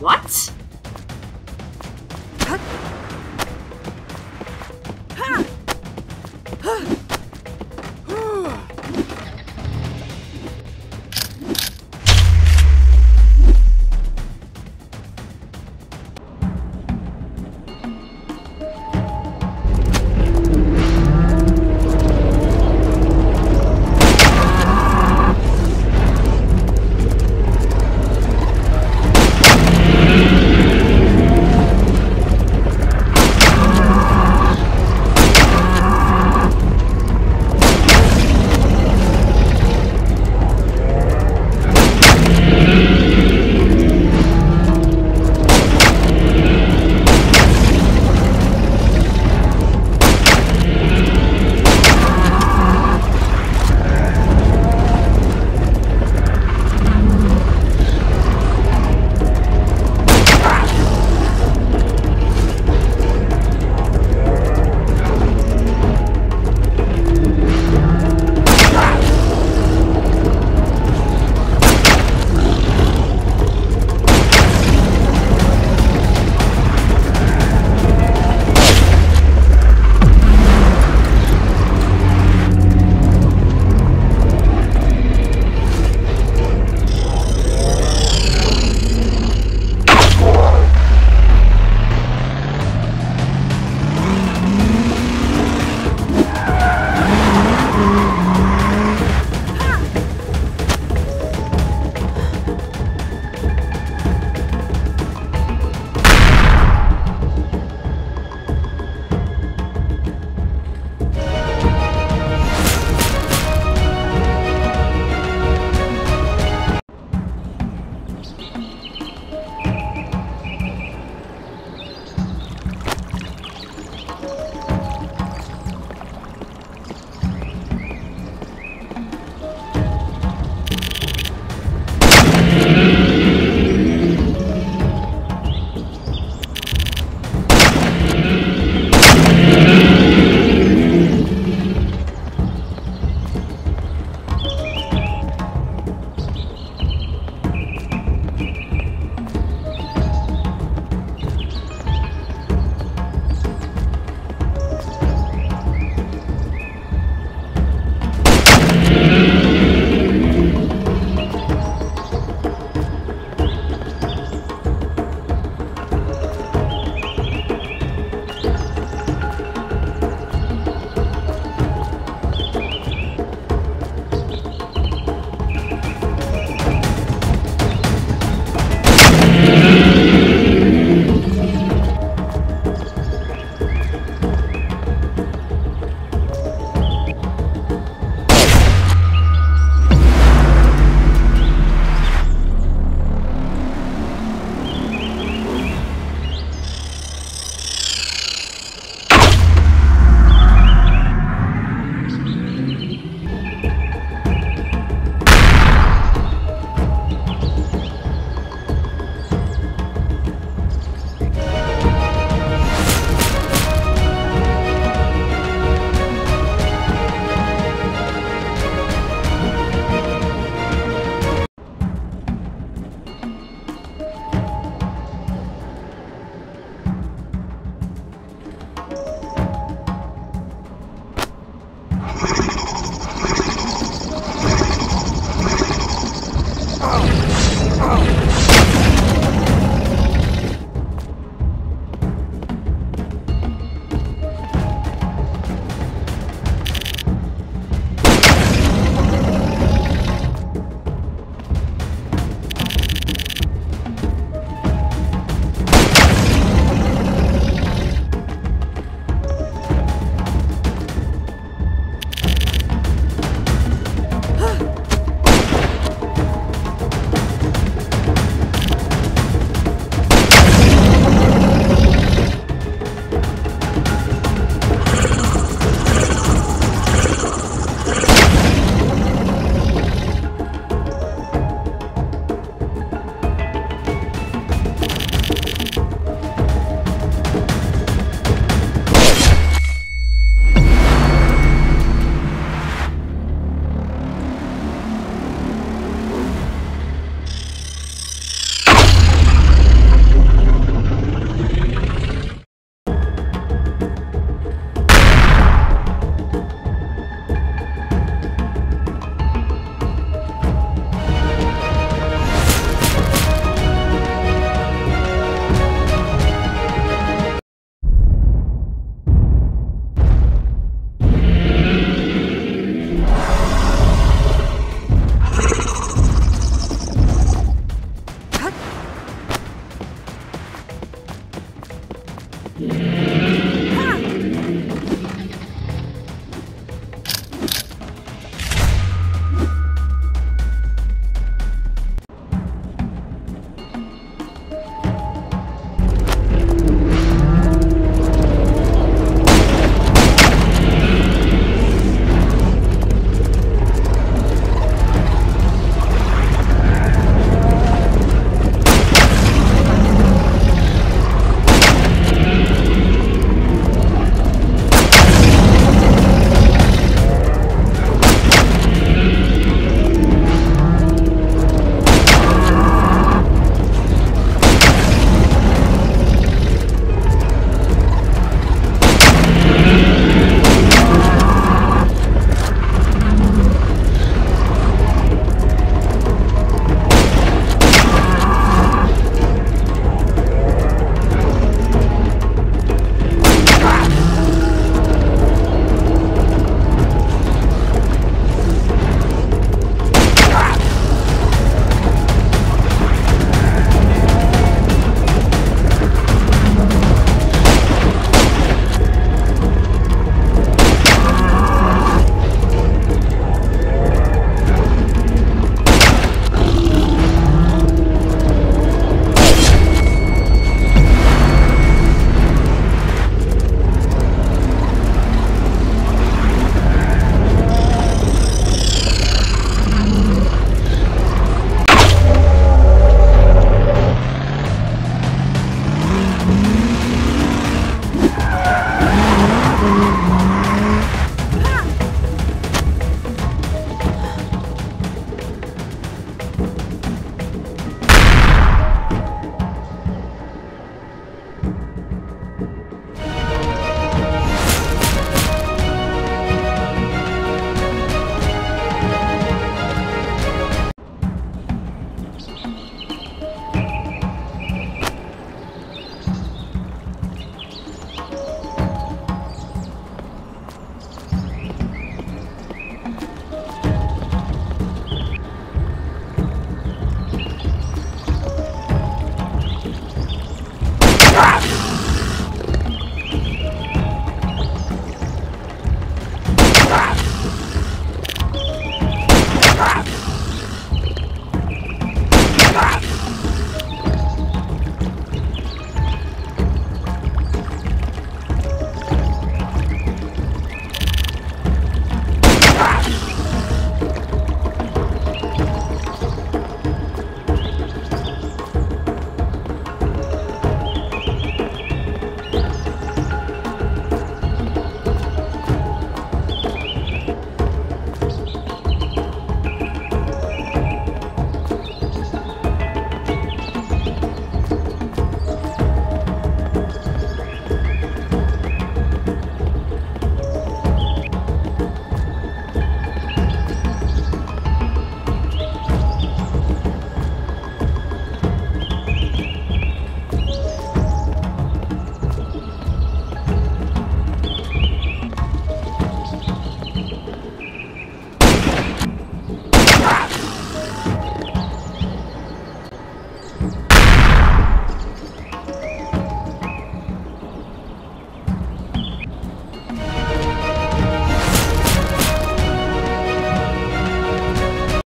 What?